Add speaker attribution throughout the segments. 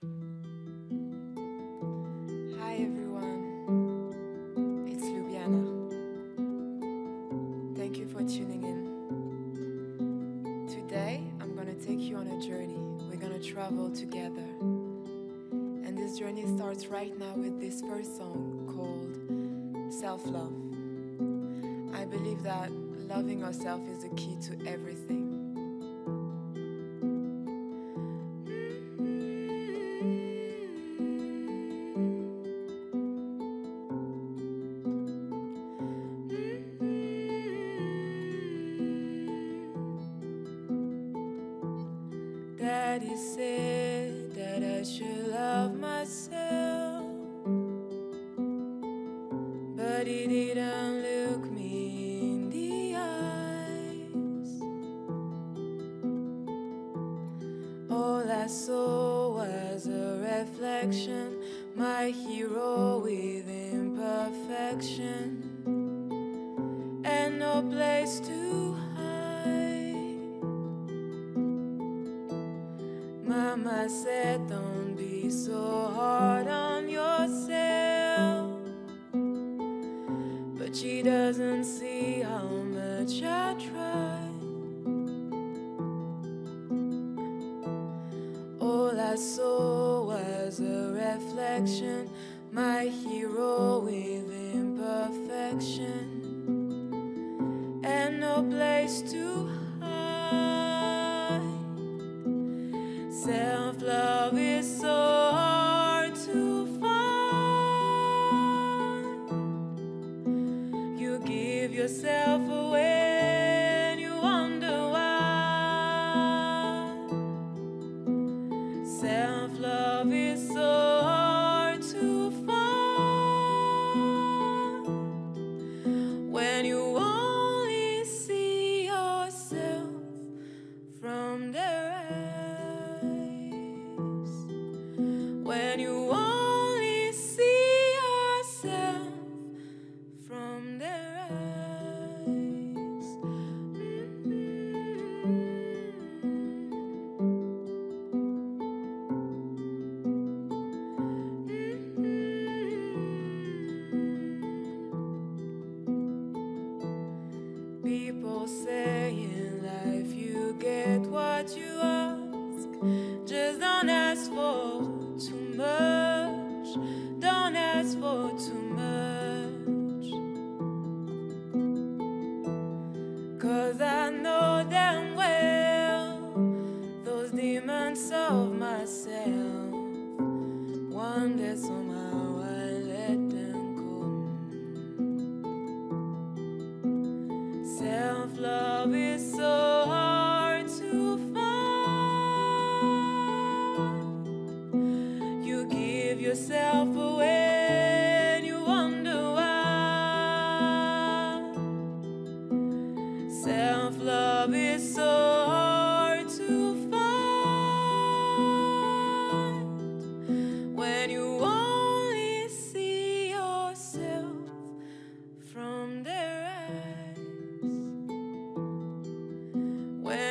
Speaker 1: Hi everyone, it's Lubiana. Thank you for tuning in. Today I'm gonna take you on a journey. We're gonna travel together. And this journey starts right now with this first song called Self Love. I believe that loving ourselves is the key to everything. I saw was a reflection, my hero with imperfection, and no place to hide. Mama said, yourself away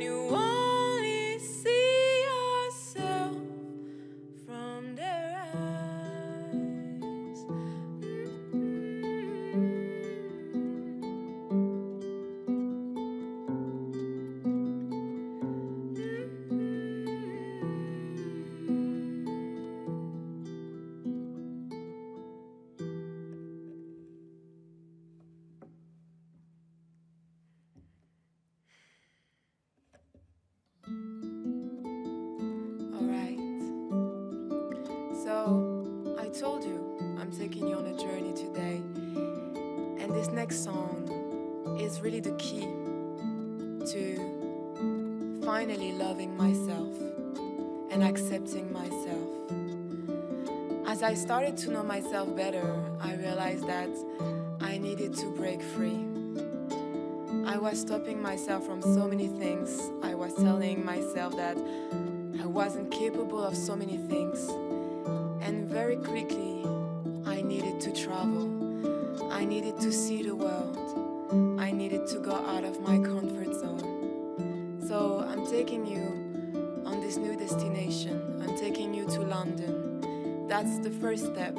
Speaker 1: you only I started to know myself better, I realized that I needed to break free. I was stopping myself from so many things. I was telling myself that I wasn't capable of so many things. And very quickly, I needed to travel. I needed to see the world. I needed to go out of my comfort zone. So I'm taking you on this new destination. I'm taking you to London. That's the first step.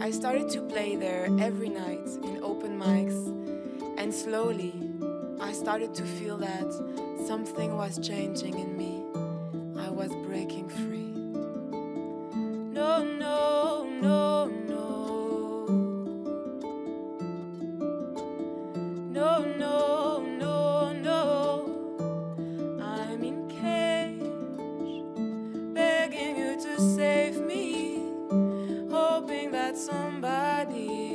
Speaker 1: I started to play there every night in open mics, and slowly I started to feel that something was changing in me. Somebody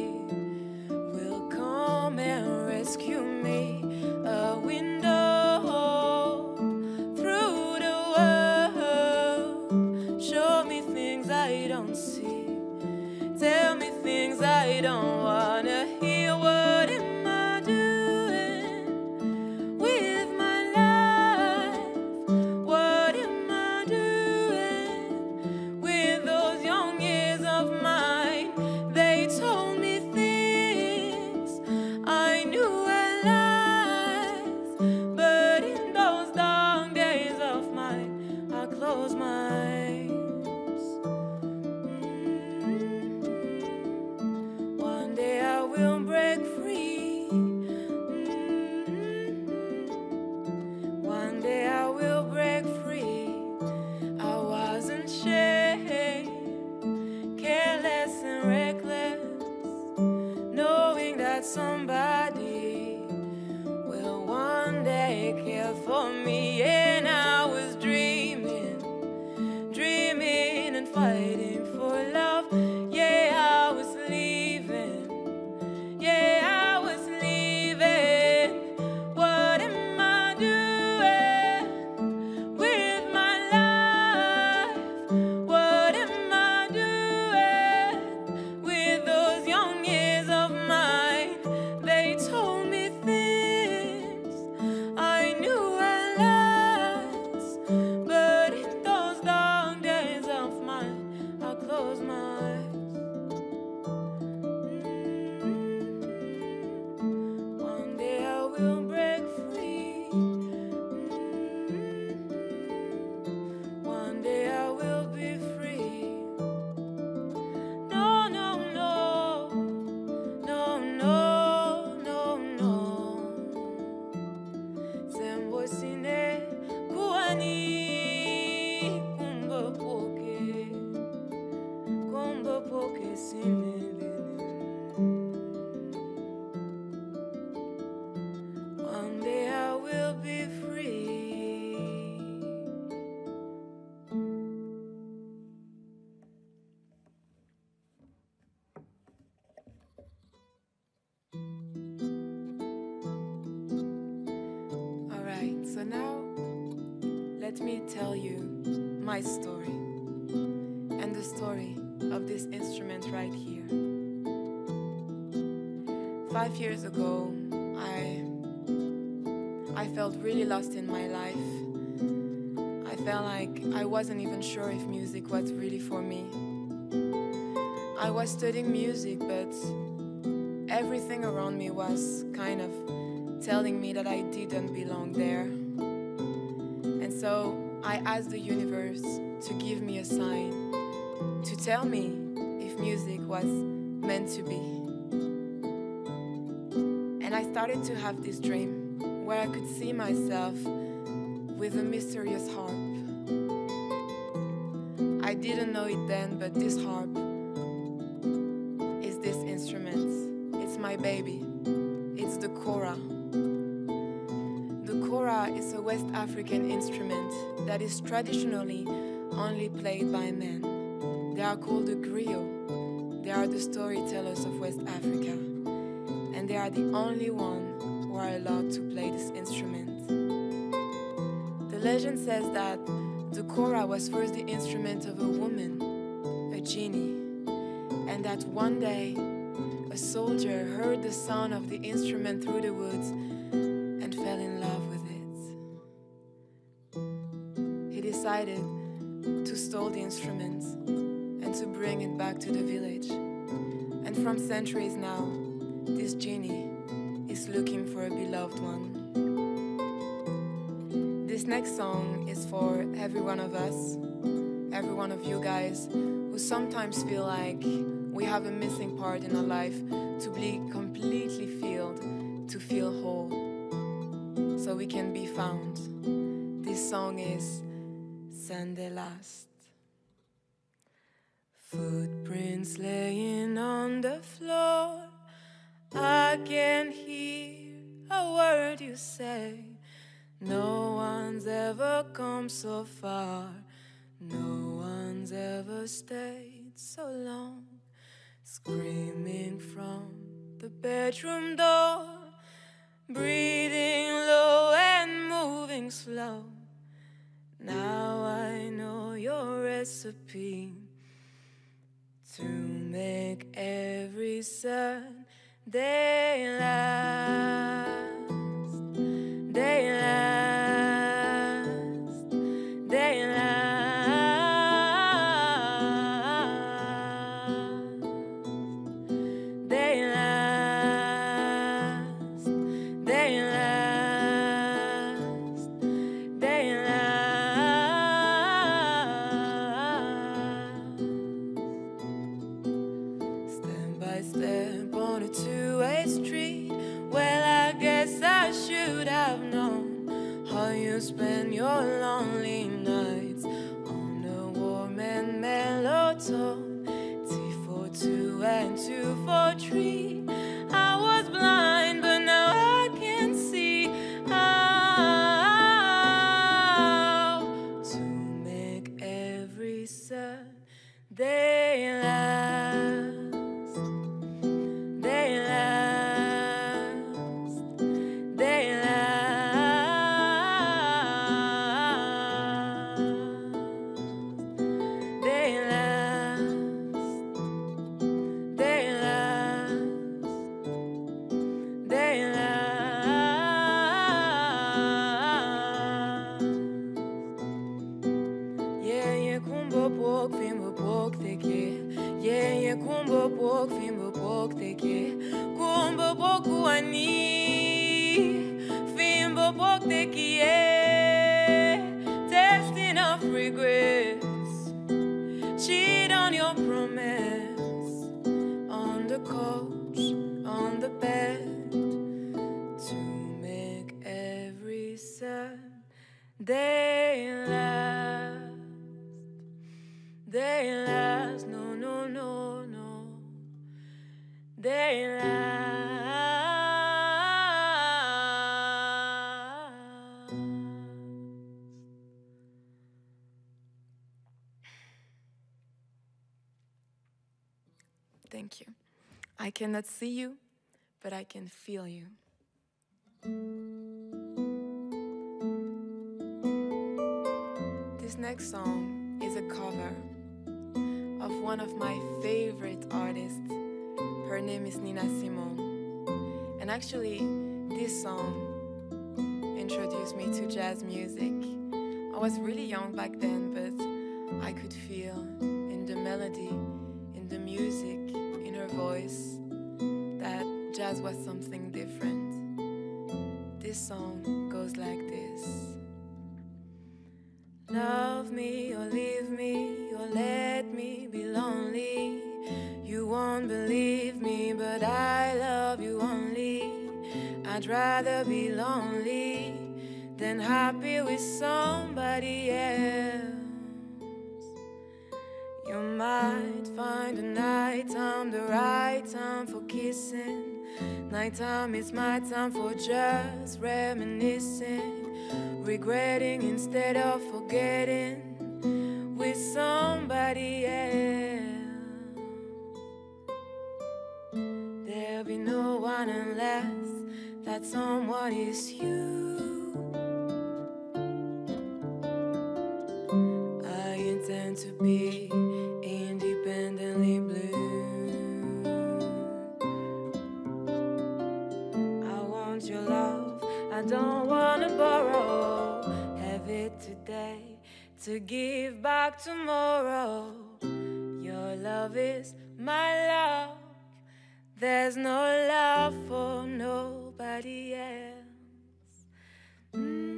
Speaker 1: instrument right here. Five years ago, I I felt really lost in my life. I felt like I wasn't even sure if music was really for me. I was studying music, but everything around me was kind of telling me that I didn't belong there. And so I asked the universe to give me a sign, to tell me music was meant to be. And I started to have this dream where I could see myself with a mysterious harp. I didn't know it then, but this harp is this instrument. It's my baby. It's the kora. The kora is a West African instrument that is traditionally only played by men. They are called the griot. They are the storytellers of West Africa. And they are the only one who are allowed to play this instrument. The legend says that the kora was first the instrument of a woman, a genie, and that one day a soldier heard the sound of the instrument through the woods and fell in love with it. He decided to steal the instrument and to bring it back to the village. And from centuries now, this genie is looking for a beloved one. This next song is for every one of us, every one of you guys who sometimes feel like we have a missing part in our life to be completely filled, to feel whole, so we can be found. This song is Sunday Last. Footprints laying on the floor. I can hear a word you say. No one's ever come so far. No one's ever stayed so long. Screaming from the bedroom door. Breathing low and moving slow. Now I know your recipe to make every Sunday last. Day last. Thank you. I cannot see you, but I can feel you. This next song is a cover of one of my favorite artists. Her name is Nina Simone. And actually, this song introduced me to jazz music. I was really young back then, but I could feel in the melody, was something different. This song goes like this. Love me or leave me or let me be lonely. You won't believe me, but I love you only. I'd rather be lonely than happy with somebody else. You might find the nighttime the right time for kissing. Nighttime is my time for just reminiscing. Regretting instead of forgetting with somebody else. There'll be no one unless that someone is you. I intend to be don't wanna borrow. Have it today to give back tomorrow. Your love is my love. There's no love for nobody else. Mm-hmm.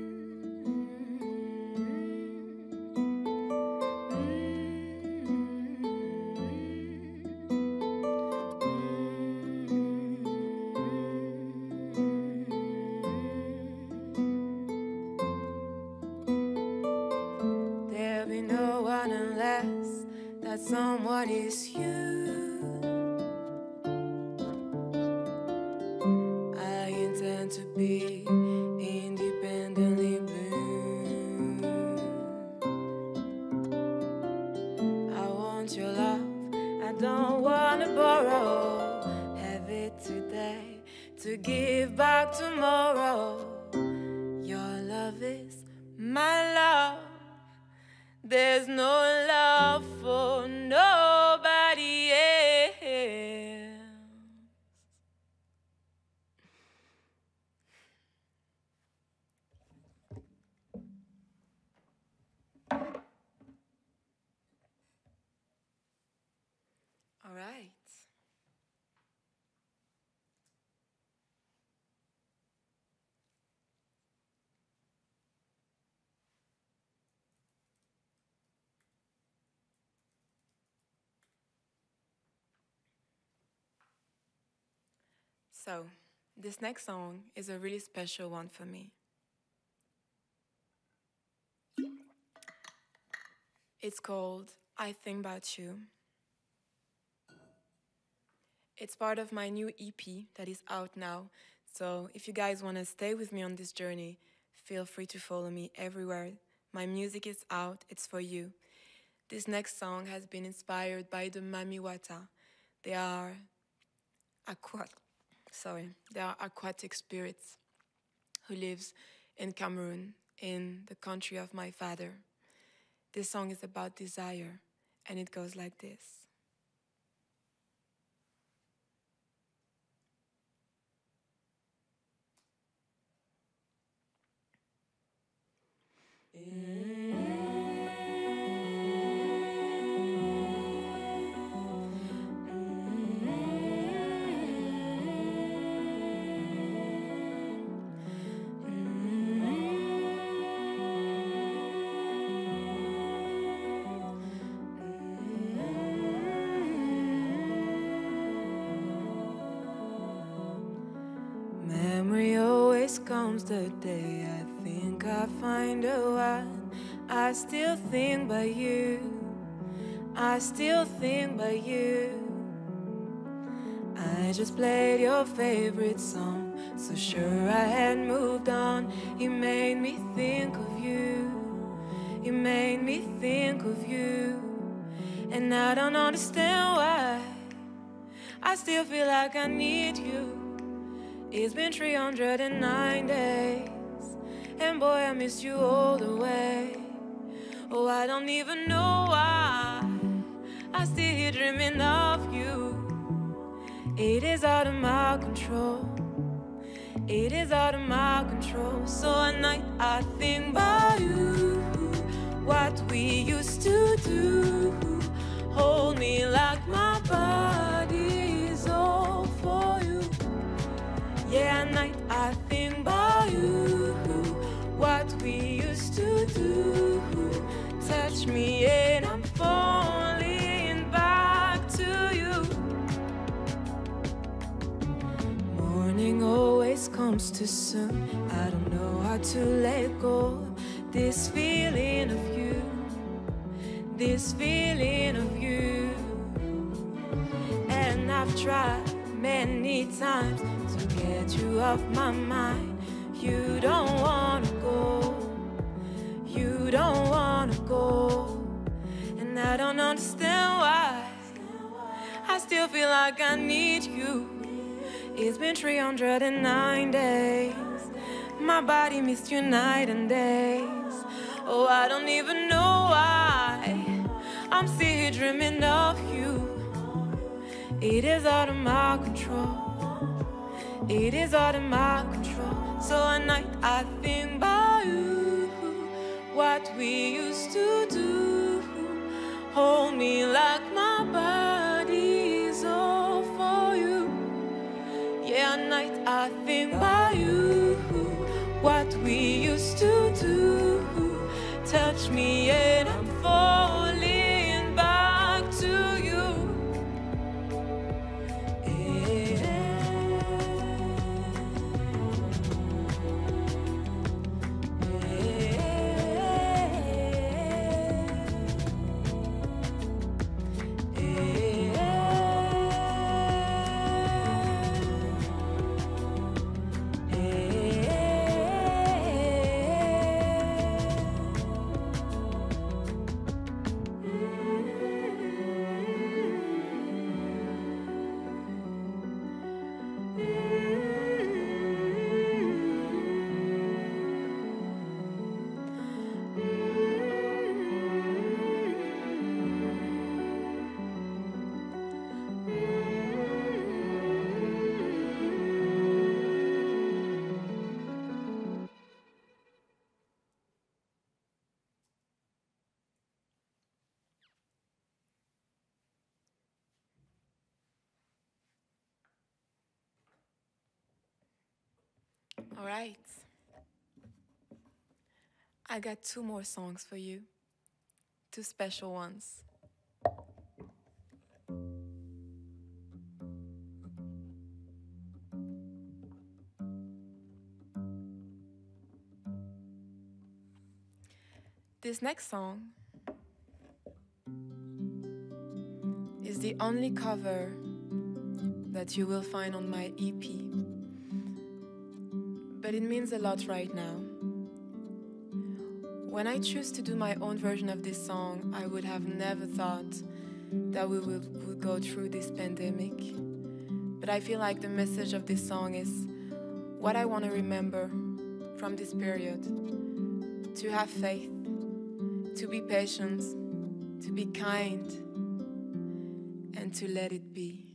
Speaker 1: Someone is you. I intend to be independently blue. I want your love, I don't wanna borrow. Have it today to give back tomorrow. Your love is my love. There's no love for nobody else. All right. So, this next song is a really special one for me. It's called I Think About You. It's part of my new EP that is out now. So, if you guys want to stay with me on this journey, feel free to follow me everywhere. My music is out, it's for you. This next song has been inspired by the Mami Wata. They are aqua sorry, are aquatic spirits who lives in Cameroon, in the country of my father. This song is about desire, and it goes like this. Memory comes the day I think I find a one. I still think by you. I still think by you. I just played your favorite song, so sure I had moved on. You made me think of you. You made me think of you. And I don't understand why. I still feel like I need you. It's been 309 days, and boy, I missed you all the way. Oh, I don't even know why. I still here dreaming of you. It is out of my control. It is out of my control. So at night I think Me and I'm falling back to you. Morning always comes too soon. I don't know how to let go. This feeling of you, this feeling of you. And I've tried many times to get you off my mind. You don't wanna go, don't wanna go. And I don't understand why. I still feel like I need you. It's been 309 days. My body missed you night and days. Oh, I don't even know why. I'm still here dreaming of you. It is out of my control. It is out of my control. So at night I think about you. What we used to do. Hold me like my body's all for you. Yeah, night I think about you. What we used to do. Touch me and I'm falling All right. I got two more songs for you, two special ones. This next song is the only cover that you will find on my EP. But it means a lot right now. When I choose to do my own version of this song, I would have never thought that we would, would go through this pandemic. But I feel like the message of this song is what I want to remember from this period to have faith, to be patient, to be kind, and to let it be.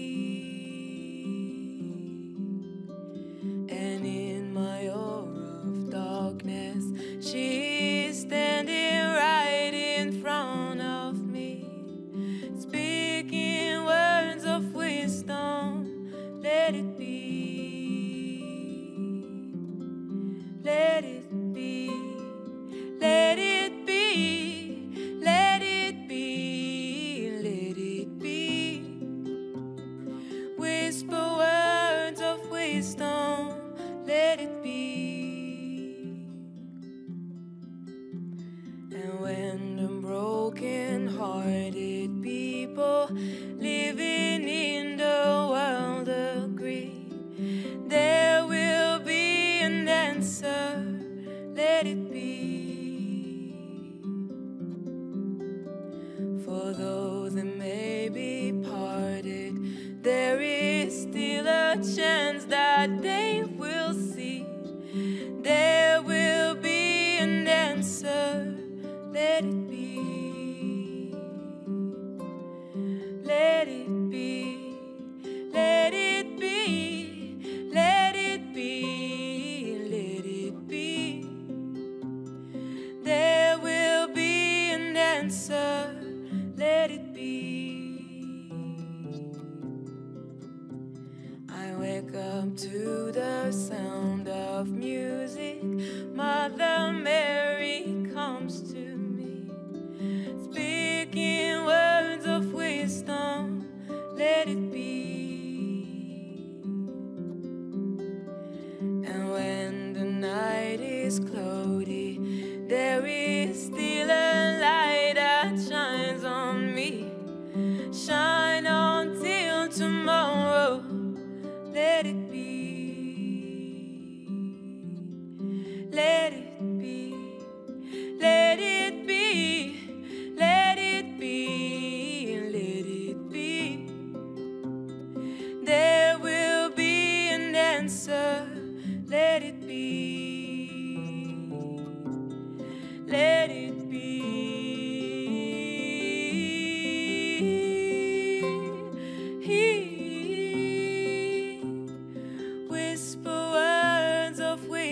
Speaker 1: People living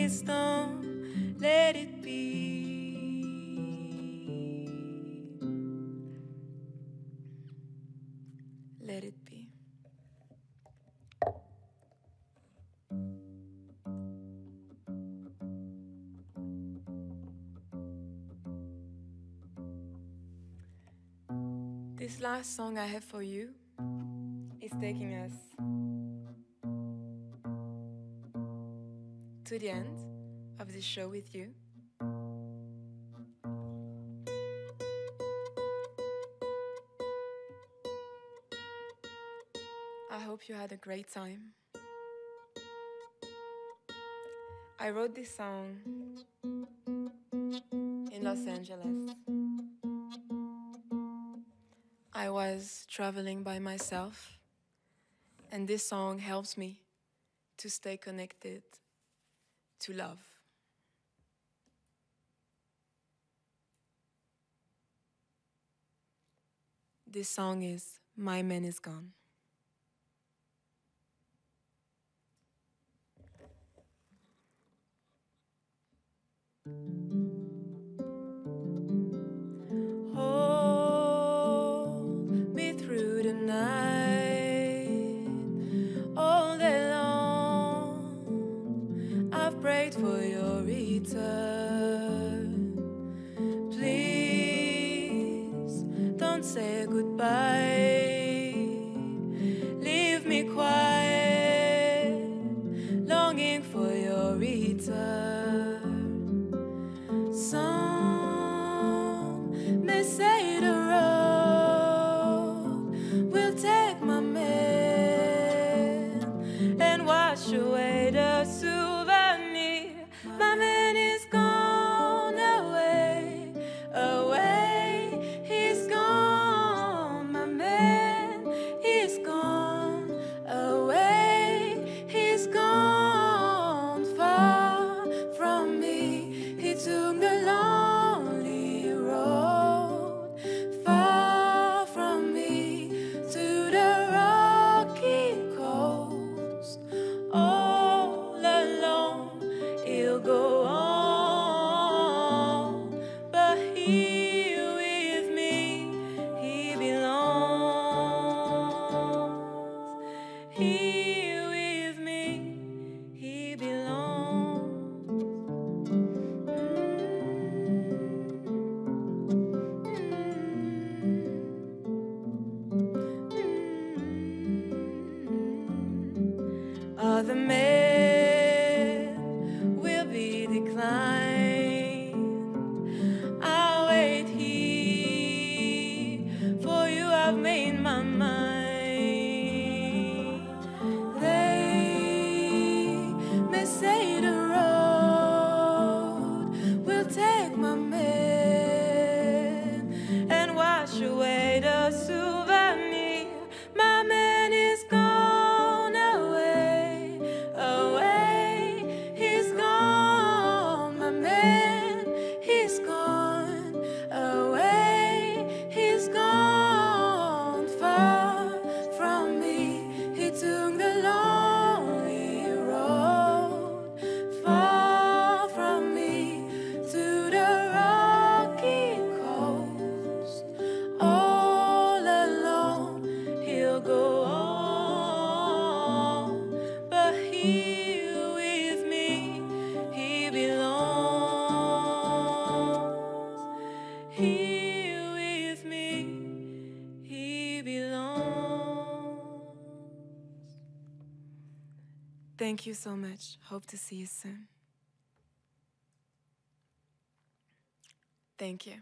Speaker 1: wisdom. Let it be. Let it be. This last song I have for you is taking us to the end of this show with you. I hope you had a great time. I wrote this song in Los Angeles. I was traveling by myself, and this song helps me to stay connected to love. This song is My Man Is Gone. winter. Please don't say goodbye. Leave me quiet, longing for your return. Some may say the road will take my man and wash away. Thank you so much. Hope to see you soon. Thank you.